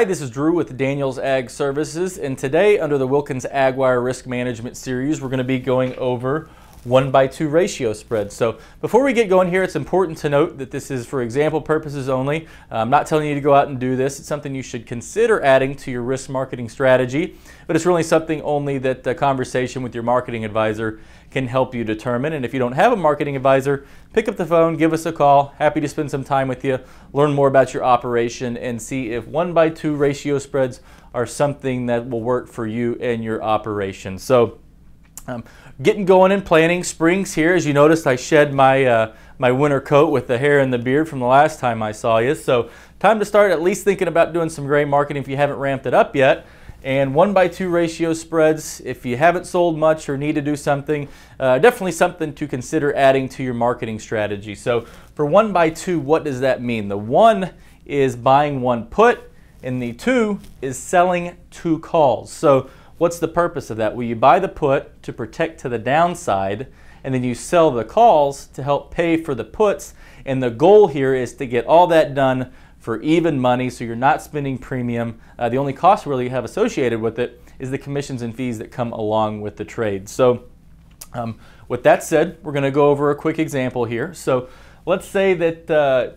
Hi, this is Drew with Daniels Ag Services, and today under the Wilkins AgWire Risk Management Series, we're going to be going over 1 by 2 ratio spread. So before we get going here, it's important to note that this is for example purposes only. I'm not telling you to go out and do this. It's something you should consider adding to your risk marketing strategy, but it's really something only that a conversation with your marketing advisor can help you determine. And if you don't have a marketing advisor, pick up the phone, give us a call. Happy to spend some time with you, learn more about your operation, and see if 1 by 2 ratio spreads are something that will work for you and your operation. So um, getting going and planning. Spring's here. As you noticed, I shed my, uh, my winter coat with the hair and the beard from the last time I saw you. So time to start at least thinking about doing some grain marketing if you haven't ramped it up yet. And one by two ratio spreads, if you haven't sold much or need to do something, uh, definitely something to consider adding to your marketing strategy. So for one by two, what does that mean? The one is buying one put and the two is selling two calls. So What's the purpose of that? Well, you buy the put to protect to the downside, and then you sell the calls to help pay for the puts. And the goal here is to get all that done for even money so you're not spending premium. Uh, the only cost really you have associated with it is the commissions and fees that come along with the trade. So um, with that said, we're going to go over a quick example here. So let's say that uh,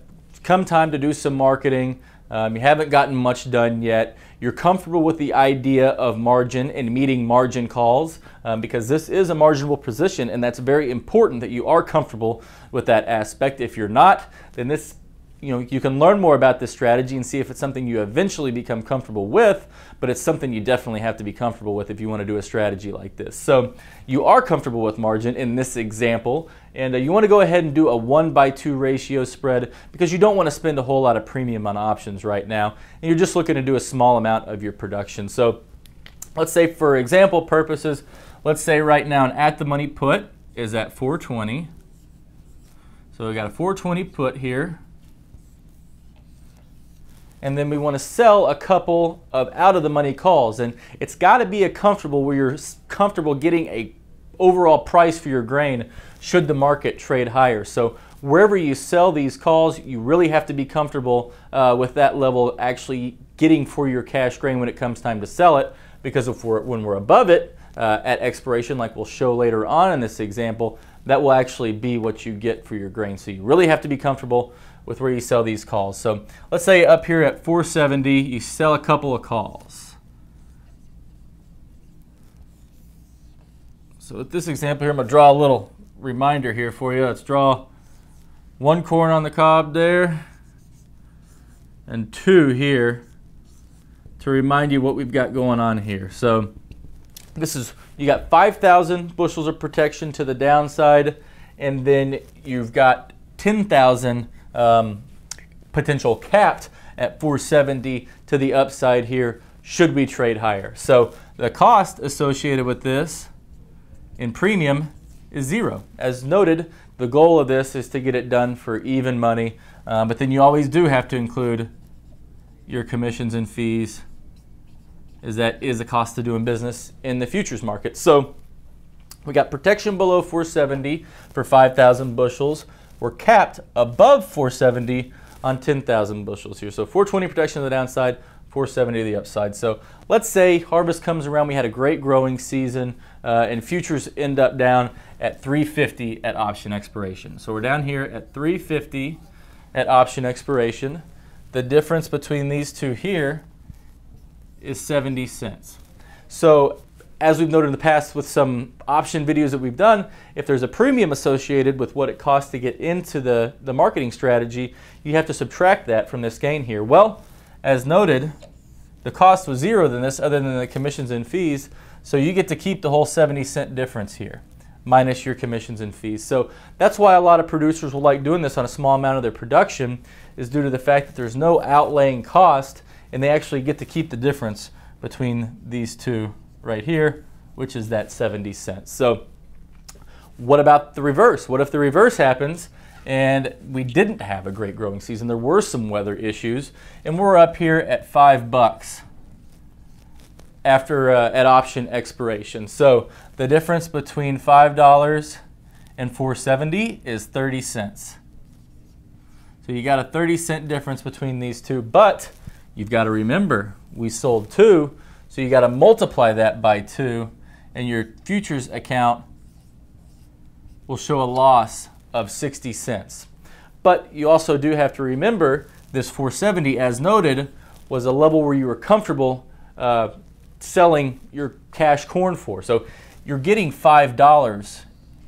come time to do some marketing, um, you haven't gotten much done yet. You're comfortable with the idea of margin and meeting margin calls um, because this is a marginable position and that's very important that you are comfortable with that aspect. If you're not, then this you know, you can learn more about this strategy and see if it's something you eventually become comfortable with, but it's something you definitely have to be comfortable with if you want to do a strategy like this. So you are comfortable with margin in this example, and uh, you want to go ahead and do a one by two ratio spread because you don't want to spend a whole lot of premium on options right now, and you're just looking to do a small amount of your production. So let's say for example purposes, let's say right now an at the money put is at 420. So we got a 420 put here and then we want to sell a couple of out of the money calls. And it's got to be a comfortable where you're comfortable getting a overall price for your grain should the market trade higher. So wherever you sell these calls, you really have to be comfortable uh, with that level actually getting for your cash grain when it comes time to sell it. Because if we're, when we're above it uh, at expiration, like we'll show later on in this example, that will actually be what you get for your grain. So you really have to be comfortable with where you sell these calls. So let's say up here at 470, you sell a couple of calls. So with this example here, I'm to draw a little reminder here for you. Let's draw one corn on the cob there and two here to remind you what we've got going on here. So this is, you got 5,000 bushels of protection to the downside and then you've got 10,000 um, potential capped at 470 to the upside here should we trade higher. So the cost associated with this in premium is zero. As noted, the goal of this is to get it done for even money, uh, but then you always do have to include your commissions and fees is that is the cost of doing business in the futures market. So we got protection below 470 for 5,000 bushels. We're capped above 470 on 10,000 bushels here. So 420 protection to the downside, 470 to the upside. So let's say harvest comes around, we had a great growing season, uh, and futures end up down at 350 at option expiration. So we're down here at 350 at option expiration. The difference between these two here is 70 cents. So as we've noted in the past with some option videos that we've done, if there's a premium associated with what it costs to get into the, the marketing strategy, you have to subtract that from this gain here. Well, as noted, the cost was zero than this other than the commissions and fees, so you get to keep the whole 70 cent difference here. minus your commissions and fees. So that's why a lot of producers will like doing this on a small amount of their production is due to the fact that there's no outlaying cost and they actually get to keep the difference between these two right here, which is that 70 cents. So what about the reverse? What if the reverse happens and we didn't have a great growing season? There were some weather issues and we're up here at five bucks after uh, at option expiration. So the difference between $5 and 470 is 30 cents. So you got a 30 cent difference between these two, but you've got to remember we sold two, so you got to multiply that by two, and your futures account will show a loss of 60 cents. But you also do have to remember this 470, as noted, was a level where you were comfortable uh, selling your cash corn for. So you're getting $5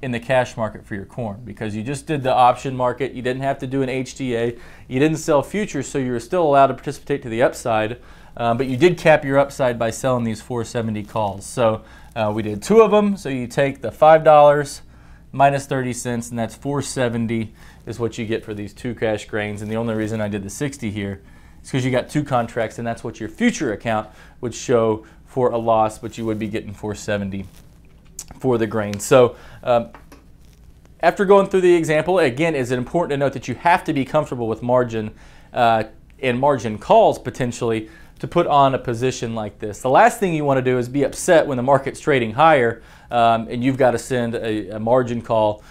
in the cash market for your corn because you just did the option market. You didn't have to do an HTA. You didn't sell futures, so you were still allowed to participate to the upside. Uh, but you did cap your upside by selling these 470 calls. So uh, we did two of them. So you take the $5 minus 30 cents, and that's 470 is what you get for these two cash grains. And the only reason I did the 60 here is because you got two contracts, and that's what your future account would show for a loss, but you would be getting 470 for the grain. So um, after going through the example, again, is it important to note that you have to be comfortable with margin uh, and margin calls potentially to put on a position like this. The last thing you want to do is be upset when the market's trading higher um, and you've got to send a, a margin call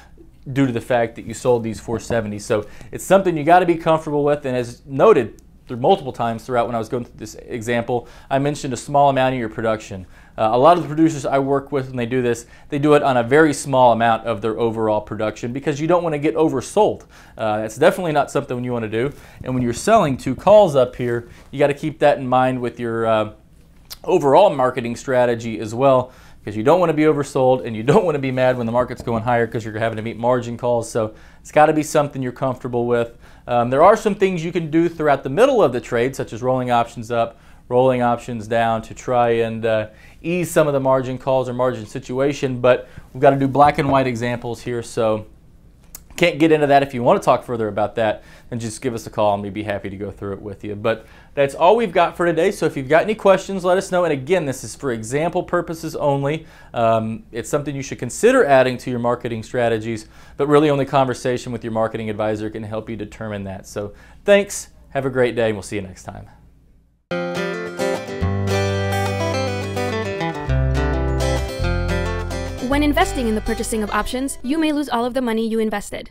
due to the fact that you sold these 470. So it's something you got to be comfortable with. And as noted, through multiple times throughout when I was going through this example, I mentioned a small amount of your production. Uh, a lot of the producers I work with when they do this, they do it on a very small amount of their overall production because you don't want to get oversold. Uh, that's definitely not something you want to do. And when you're selling two calls up here, you got to keep that in mind with your uh, overall marketing strategy as well because you don't want to be oversold and you don't want to be mad when the market's going higher because you're having to meet margin calls. So it's got to be something you're comfortable with. Um, there are some things you can do throughout the middle of the trade, such as rolling options up, rolling options down to try and uh, ease some of the margin calls or margin situation. But we've got to do black and white examples here. So can't get into that. If you want to talk further about that, then just give us a call and we'd be happy to go through it with you. But that's all we've got for today. So if you've got any questions, let us know. And again, this is for example purposes only. Um, it's something you should consider adding to your marketing strategies, but really only conversation with your marketing advisor can help you determine that. So thanks. Have a great day, and we'll see you next time. When investing in the purchasing of options, you may lose all of the money you invested.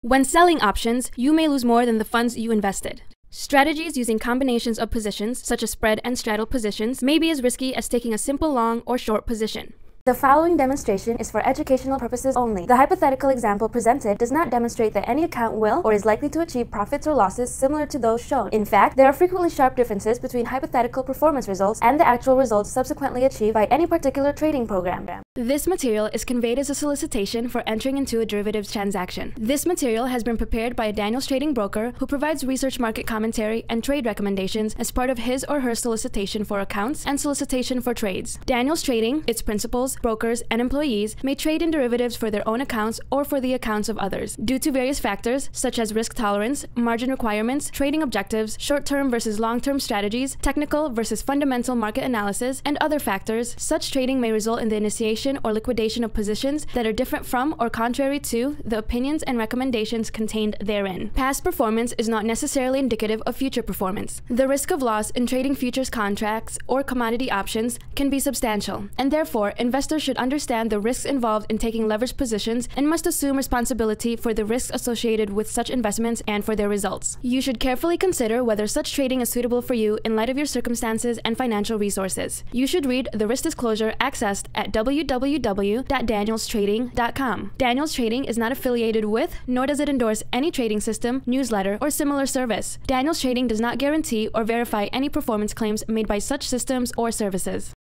When selling options, you may lose more than the funds you invested. Strategies using combinations of positions, such as spread and straddle positions, may be as risky as taking a simple long or short position. The following demonstration is for educational purposes only. The hypothetical example presented does not demonstrate that any account will or is likely to achieve profits or losses similar to those shown. In fact, there are frequently sharp differences between hypothetical performance results and the actual results subsequently achieved by any particular trading program. This material is conveyed as a solicitation for entering into a derivatives transaction. This material has been prepared by a Daniels trading broker who provides research market commentary and trade recommendations as part of his or her solicitation for accounts and solicitation for trades. Daniels Trading, its principals, brokers, and employees may trade in derivatives for their own accounts or for the accounts of others. Due to various factors, such as risk tolerance, margin requirements, trading objectives, short term versus long term strategies, technical versus fundamental market analysis, and other factors, such trading may result in the initiation or liquidation of positions that are different from or contrary to the opinions and recommendations contained therein. Past performance is not necessarily indicative of future performance. The risk of loss in trading futures contracts or commodity options can be substantial, and therefore investors should understand the risks involved in taking leveraged positions and must assume responsibility for the risks associated with such investments and for their results. You should carefully consider whether such trading is suitable for you in light of your circumstances and financial resources. You should read the risk disclosure accessed at www.danielstrading.com. Daniels Trading is not affiliated with, nor does it endorse any trading system, newsletter, or similar service. Daniels Trading does not guarantee or verify any performance claims made by such systems or services.